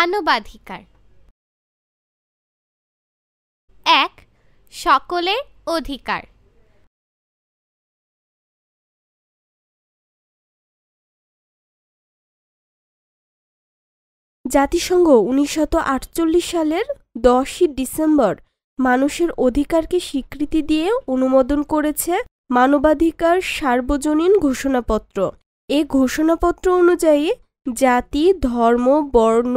মানবাধিকার। এক, সকলের অধিকার। জাতিসংঘ উনিশশো আটচল্লিশ সালের দশই ডিসেম্বর মানুষের অধিকারকে স্বীকৃতি দিয়ে অনুমোদন করেছে মানবাধিকার সার্বজনীন ঘোষণাপত্র। এ ঘোষণাপত্র অনুযায়ী জাতি, ধর্ম, বর্ণ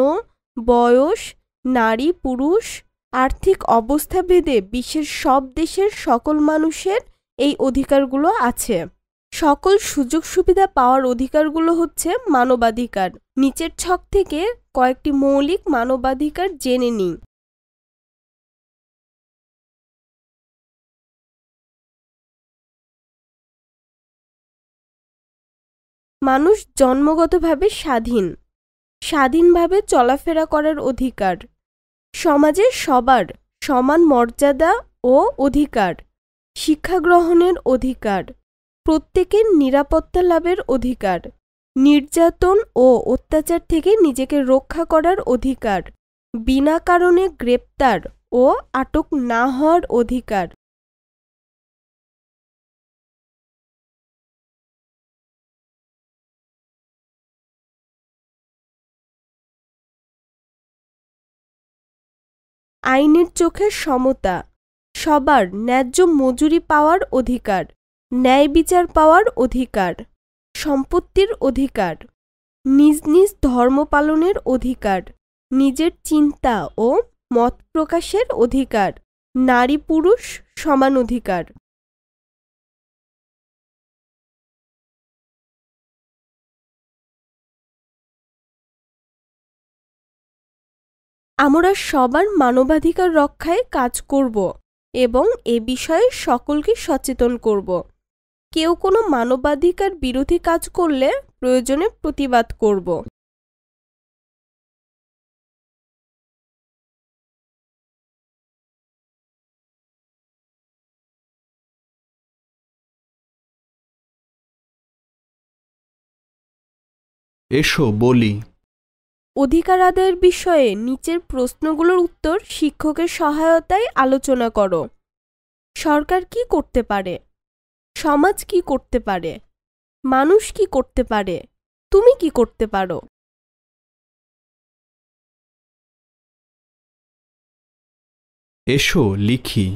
বয়স, নারী, পুরুষ, আর্থিক অবস্থা ভেদে বিশ্বের সব দেশের সকল মানুষের এই অধিকারগুলো আছে। সকল সুযোগ সুবিধা পাওয়ার অধিকারগুলো হচ্ছে মানবাধিকার। নিচের ছক থেকে কয়েকটি মৌলিক মানবাধিকার জেনে নিই। মানুষ জন্মগতভাবে স্বাধীন। স্বাধীনভাবে চলাফেরা করার অধিকার। সমাজে সবার সমান মর্যাদা ও অধিকার। শিক্ষা গ্রহণের অধিকার। প্রত্যেকের নিরাপত্তা লাভের অধিকার। নির্যাতন ও অত্যাচার থেকে নিজেকে রক্ষা করার অধিকার। বিনা কারণে গ্রেপ্তার ও আটক না হওয়ার অধিকার। আইনের চোখে সমতা, সবার ন্যায্য মজুরি পাওয়ার অধিকার, ন্যায় বিচার পাওয়ার অধিকার, সম্পত্তির অধিকার, নিজ নিজ ধর্ম পালনের অধিকার, নিজের চিন্তা ও মত প্রকাশের অধিকার, নারী পুরুষ সমান অধিকার। আমরা সবার মানবাধিকার রক্ষায় কাজ করব এবং এ বিষয়ে সকলকে সচেতন করব। কেউ কোনো মানবাধিকার বিরোধী কাজ করলে প্রয়োজনে প্রতিবাদ করব। এসো বলি অধিকার আদায়ের বিষয়ে নিচের প্রশ্নগুলোর উত্তর শিক্ষকের সহায়তায় আলোচনা করো। সরকার কি করতে পারে? সমাজ কি করতে পারে? মানুষ কি করতে পারে? তুমি কি করতে পারো? এসো লিখি।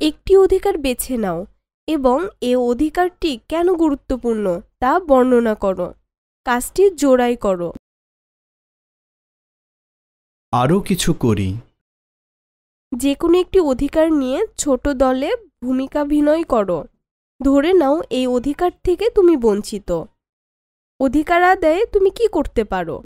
একটি অধিকার বেছে নাও এবং এ অধিকারটি কেন গুরুত্বপূর্ণ তা বর্ণনা করো। কাজটি জোড়াই করো। আরও কিছু করি। যে কোনো একটি অধিকার নিয়ে ছোট দলে ভূমিকাভিনয় করো। ধরে নাও এই অধিকার থেকে তুমি বঞ্চিত। অধিকার আদায়ে তুমি কি করতে পারো?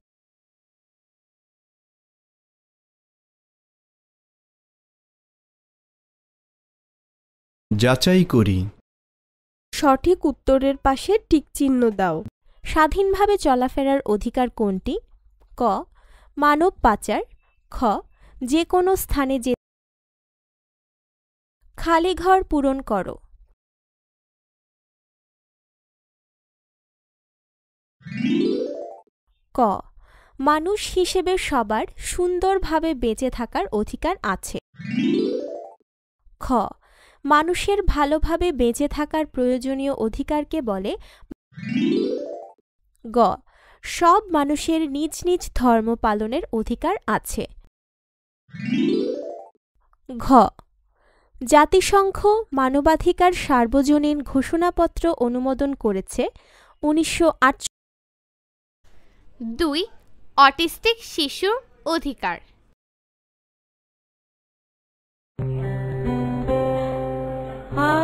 যাচাই করি। সঠিক উত্তরের পাশে টিক চিহ্ন দাও। স্বাধীনভাবে চলাফেরার অধিকার কোনটি? ক. মানব পাচার। খ যে কোনো স্থানে যে খালি ঘর পূরণ করো। ক, মানুষ হিসেবে সবার সুন্দরভাবে বেঁচে থাকার অধিকার আছে। খ, মানুষের ভালোভাবে বেঁচে থাকার প্রয়োজনীয় অধিকারকে বলে গ, সব মানুষের নিজ নিজ ধর্ম পালনের অধিকার আছে। ঘ। জাতিসংঘ মানবাধিকার সার্বজনীন ঘোষণাপত্র অনুমোদন করেছে উনিশশো দুই অটিস্টিক শিশুর অধিকার। আনন্দ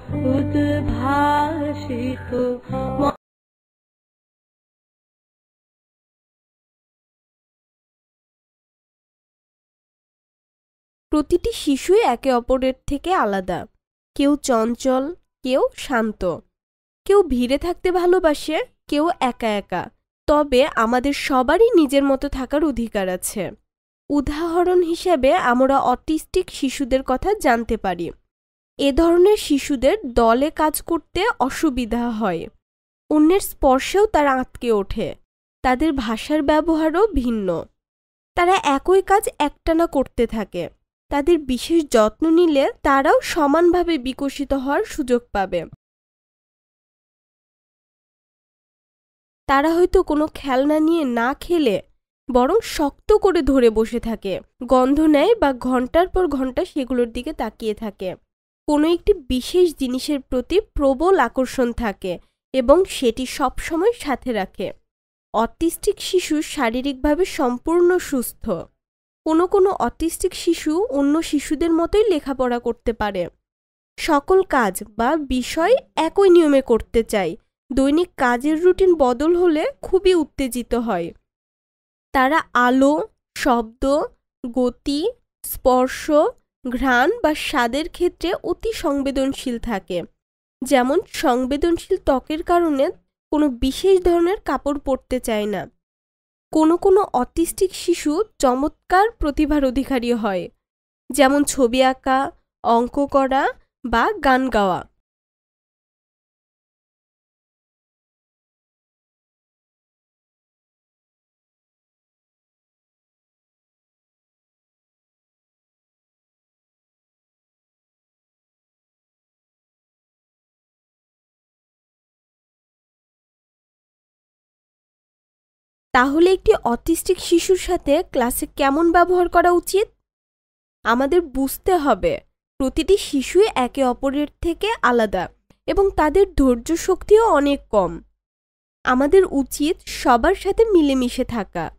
প্রতিটি শিশুই একে অপরের থেকে আলাদা। কেউ চঞ্চল, কেউ শান্ত। কেউ ভিড়ে থাকতে ভালোবাসে, কেউ একা একা। তবে আমাদের সবারই নিজের মতো থাকার অধিকার আছে। উদাহরণ হিসেবে আমরা অটিস্টিক শিশুদের কথা জানতে পারি। এ ধরনের শিশুদের দলে কাজ করতে অসুবিধা হয়। অন্যের স্পর্শেও তারা আঁতকে ওঠে। তাদের ভাষার ব্যবহারও ভিন্ন। তারা একই কাজ একটানা করতে থাকে। তাদের বিশেষ যত্ন নিলে তারাও সমানভাবে বিকশিত হওয়ার সুযোগ পাবে। তারা হয়তো কোনো খেলনা নিয়ে না খেলে বরং শক্ত করে ধরে বসে থাকে, গন্ধ নেয় বা ঘণ্টার পর ঘণ্টা সেগুলোর দিকে তাকিয়ে থাকে। কোনো একটি বিশেষ জিনিসের প্রতি প্রবল আকর্ষণ থাকে এবং সেটি সবসময় সাথে রাখে। অটিস্টিক শিশু শারীরিকভাবে সম্পূর্ণ সুস্থ। কোনো কোনো অটিস্টিক শিশু অন্য শিশুদের মতোই লেখাপড়া করতে পারে। সকল কাজ বা বিষয় একই নিয়মে করতে চায় দৈনিক কাজের রুটিন বদল হলে খুবই উত্তেজিত হয়। তারা আলো, শব্দ, গতি, স্পর্শ ঘ্রাণ বা স্বাদের ক্ষেত্রে অতি সংবেদনশীল থাকে। যেমন, সংবেদনশীল ত্বকের কারণে কোনো বিশেষ ধরনের কাপড় পরতে চায় না। কোনো কোনো অটিস্টিক শিশু চমৎকার প্রতিভার অধিকারী হয়। যেমন ছবি আঁকা, অঙ্ক করা বা গান গাওয়া। তাহলে একটি অটিস্টিক শিশুর সাথে ক্লাসে কেমন ব্যবহার করা উচিত? আমাদের বুঝতে হবে, প্রতিটি শিশুই একে অপরের থেকে আলাদা এবং তাদের ধৈর্য শক্তিও অনেক কম। আমাদের উচিত সবার সাথে মিলেমিশে থাকা।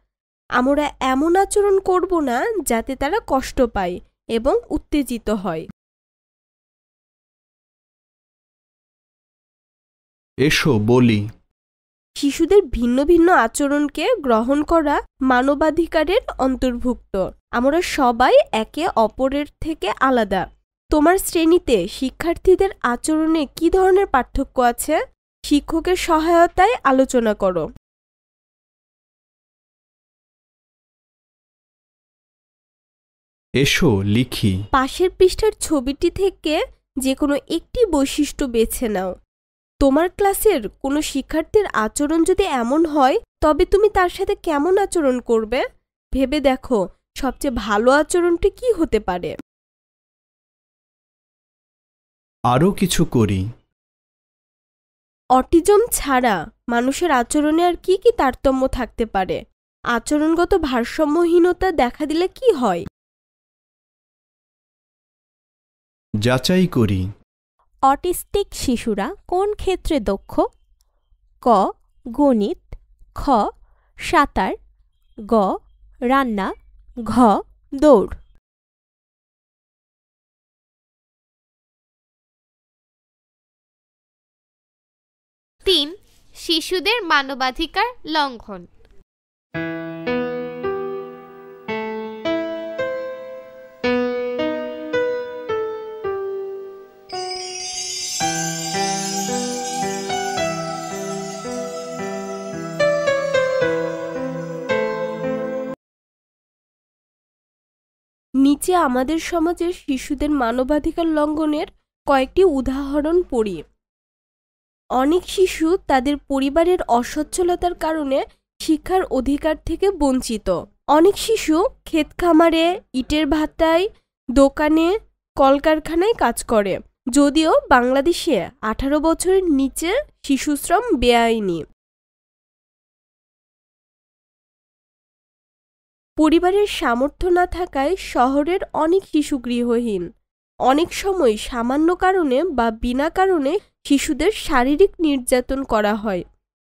আমরা এমন আচরণ করব না যাতে তারা কষ্ট পায় এবং উত্তেজিত হয়। এসো বলি। শিশুদের ভিন্ন ভিন্ন আচরণকে গ্রহণ করা মানবাধিকারের অন্তর্ভুক্ত। আমরা সবাই একে অপরের থেকে আলাদা। তোমার শ্রেণীতে শিক্ষার্থীদের আচরণে কি ধরনের পার্থক্য আছে? শিক্ষকের সহায়তায় আলোচনা করো। এসো লিখি। পাশের পৃষ্ঠার ছবিটি থেকে যে কোনো একটি বৈশিষ্ট্য বেছে নাও। তোমার ক্লাসের কোনো শিক্ষার্থীর আচরণ যদি এমন হয় তবে তুমি তার সাথে কেমন আচরণ করবে? ভেবে দেখো সবচেয়ে ভালো আচরণটি কি হতে পারে? আরও কিছু করি। অটিজম ছাড়া মানুষের আচরণে আর কি কি তারতম্য থাকতে পারে? আচরণগত ভারসাম্যহীনতা দেখা দিলে কি হয়? যাচাই করি। অটিস্টিক শিশুরা কোন ক্ষেত্রে দক্ষ? ক, গণিত, খ, সাঁতার, গ, রান্না, ঘ, দৌড়। তিন, শিশুদের মানবাধিকার লঙ্ঘন। নিচে আমাদের সমাজে শিশুদের মানবাধিকার লঙ্ঘনের কয়েকটি উদাহরণ পড়ি। অনেক শিশু তাদের পরিবারের অসচ্ছলতার কারণে শিক্ষার অধিকার থেকে বঞ্চিত। অনেক শিশু ক্ষেত খামারে, ইটের ভাতায় দোকানে, কলকারখানায় কাজ করে। যদিও বাংলাদেশে আঠারো বছরের নিচে শিশুশ্রম বেআইনি। পরিবারের সামর্থ্য না থাকায় শহরের অনেক শিশু গৃহহীন। অনেক সময় সামান্য কারণে বা বিনা কারণে শিশুদের শারীরিক নির্যাতন করা হয়।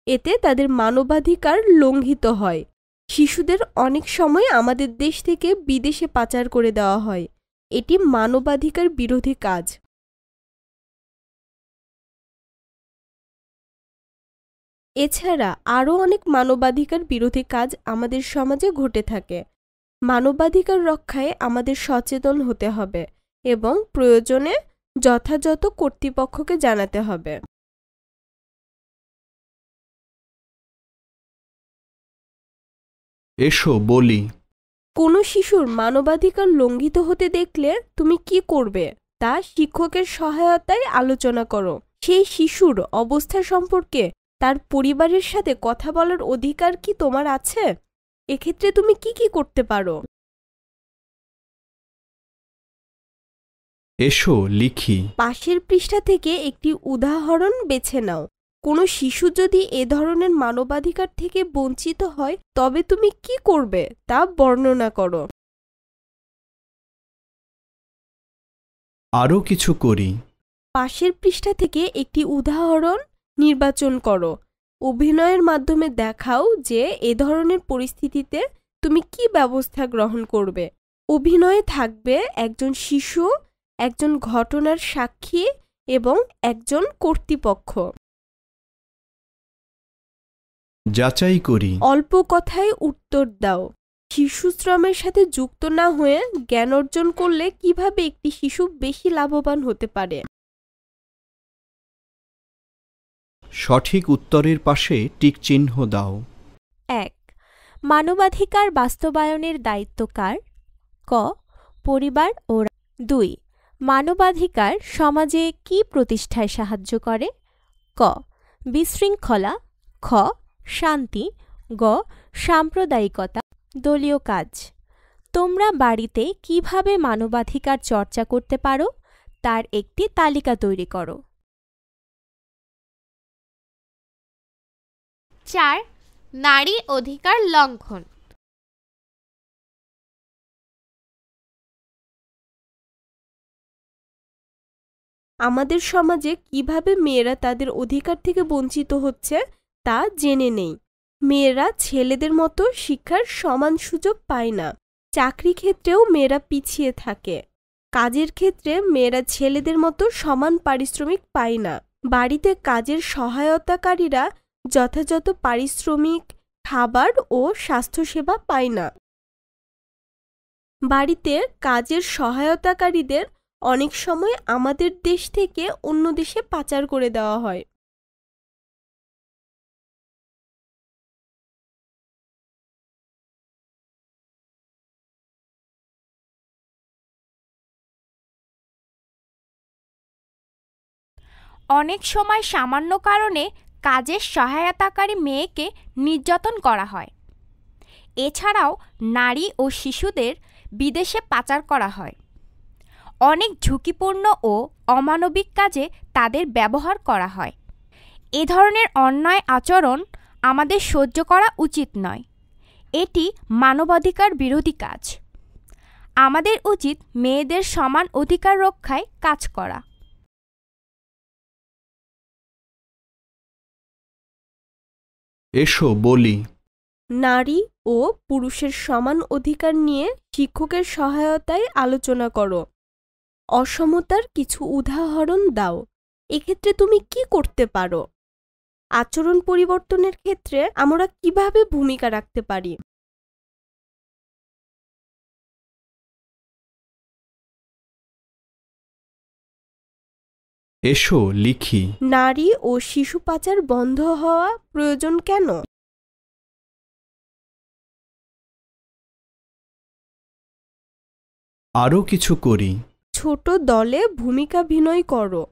এতে তাদের মানবাধিকার লঙ্ঘিত হয়। শিশুদের অনেক সময় আমাদের দেশ থেকে বিদেশে পাচার করে দেওয়া হয়। এটি মানবাধিকার বিরোধী কাজ। এছাড়া আরও অনেক মানবাধিকার বিরোধী কাজ আমাদের সমাজে ঘটে থাকে। মানবাধিকার রক্ষায় আমাদের সচেতন হতে হবে এবং প্রয়োজনে যথাযথ কর্তৃপক্ষকে জানাতে হবে। এসো বলি। কোনো শিশুর মানবাধিকার লঙ্ঘিত হতে দেখলে তুমি কি করবে? তা শিক্ষকের সহায়তায় আলোচনা করো। সেই শিশুর অবস্থা সম্পর্কে তার পরিবারের সাথে কথা বলার অধিকার কি তোমার আছে? এক্ষেত্রে তুমি কি কি করতে পারো? এসো লিখি। পাশের পৃষ্ঠা থেকে একটি উদাহরণ বেছে নাও। কোনো শিশু যদি এ ধরনের মানবাধিকার থেকে বঞ্চিত হয় তবে তুমি কি করবে তা বর্ণনা করো। আরও কিছু করি। পাশের পৃষ্ঠা থেকে একটি উদাহরণ নির্বাচন করো। অভিনয়ের মাধ্যমে দেখাও যে এ ধরনের পরিস্থিতিতে তুমি কি ব্যবস্থা গ্রহণ করবে। অভিনয়ে থাকবে একজন শিশু একজন ঘটনার সাক্ষী এবং একজন কর্তৃপক্ষ। যাচাই করি। অল্প কথায় উত্তর দাও। শিশু শ্রমের সাথে যুক্ত না হয়ে জ্ঞান অর্জন করলে কীভাবে একটি শিশু বেশি লাভবান হতে পারে? সঠিক উত্তরের পাশে টিক চিহ্ন দাও। এক, মানবাধিকার বাস্তবায়নের দায়িত্ব কার? ক, পরিবার ও দুই, মানবাধিকার সমাজে কি প্রতিষ্ঠায় সাহায্য করে? ক, বিশৃঙ্খলা। খ, শান্তি। গ, সাম্প্রদায়িকতা। দলীয় কাজ। তোমরা বাড়িতে কীভাবে মানবাধিকার চর্চা করতে পারো? তার একটি তালিকা তৈরি করো। চার, নারী অধিকার লঙ্ঘন। আমাদের সমাজে কীভাবে মেয়েরা তাদের অধিকার থেকে বঞ্চিত হচ্ছে, তা জেনে নেই। মেয়েরা ছেলেদের মতো শিক্ষার সমান সুযোগ পায় না। চাকরি ক্ষেত্রেও মেয়েরা পিছিয়ে থাকে। কাজের ক্ষেত্রে মেয়েরা ছেলেদের মতো সমান পারিশ্রমিক পায় না। বাড়িতে কাজের সহায়তাকারীরা যথাযথ পারিশ্রমিক, খাবার ও স্বাস্থ্যসেবা পায় না। বাড়িতে কাজের সহায়তাকারীদের অনেক সময় আমাদের দেশ থেকে অন্য দেশে পাচার করে দেওয়া হয়। অনেক সময় সামান্য কারণে কাজের সহায়তাকারী মেয়েকে নির্যাতন করা হয়। এছাড়াও নারী ও শিশুদের বিদেশে পাচার করা হয়। অনেক ঝুঁকিপূর্ণ ও অমানবিক কাজে তাদের ব্যবহার করা হয়। এ ধরনের অন্যায় আচরণ আমাদের সহ্য করা উচিত নয়। এটি মানবাধিকার বিরোধী কাজ। আমাদের উচিত মেয়েদের সমান অধিকার রক্ষায় কাজ করা। এসো বলি। নারী ও পুরুষের সমান অধিকার নিয়ে শিক্ষকের সহায়তায় আলোচনা করো। অসমতার কিছু উদাহরণ দাও। এক্ষেত্রে তুমি কি করতে পারো? আচরণ পরিবর্তনের ক্ষেত্রে আমরা কীভাবে ভূমিকা রাখতে পারি? এসো লিখি। নারী ও শিশু পাচার বন্ধ হওয়া প্রয়োজন কেন? আরও কিছু করি। ছোট দলে ভূমিকাভিনয় করো।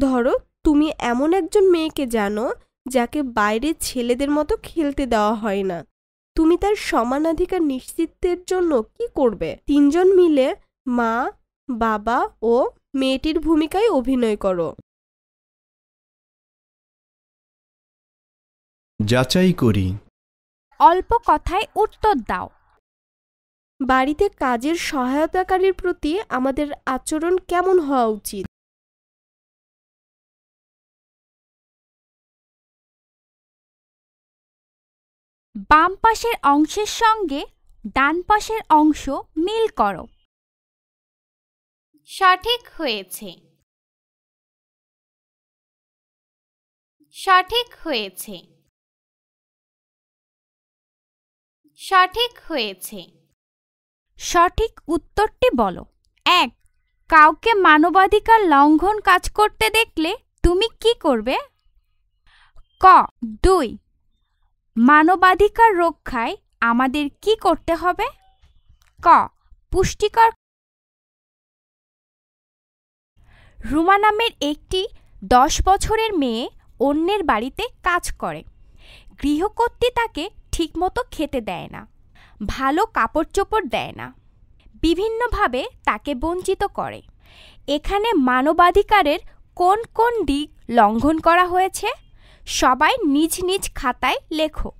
ধরো তুমি এমন একজন মেয়েকে জানো যাকে বাইরে ছেলেদের মতো খেলতে দেওয়া হয় না। তুমি তার সমানাধিকার নিশ্চিতের জন্য কি করবে? তিনজন মিলে মা বাবা ও মেয়েটির ভূমিকায় অভিনয় করো। যাচাই করি। অল্প কথায় উত্তর দাও। বাড়িতে কাজের সহায়তাকারীর প্রতি আমাদের আচরণ কেমন হওয়া উচিত? বাম পাশের অংশের সঙ্গে ডান পাশের অংশ মিল করো। সঠিক হয়েছে। সঠিক হয়েছে। সঠিক হয়েছে। সঠিক উত্তরটি বলো। এক, কাউকে মানবাধিকার লঙ্ঘন কাজ করতে দেখলে তুমি কি করবে? ক, দুই, মানবাধিকার রক্ষায় আমাদের কি করতে হবে? ক, পুষ্টিকর রুমা নামের একটি দশ বছরের মেয়ে অন্যের বাড়িতে কাজ করে। গৃহকর্ত্রী তাকে ঠিকমতো খেতে দেয় না, ভালো কাপড় চোপড় দেয় না, বিভিন্নভাবে তাকে বঞ্চিত করে। এখানে মানবাধিকারের কোন কোন দিক লঙ্ঘন করা হয়েছে? সবাই নিজ নিজ খাতায় লেখো।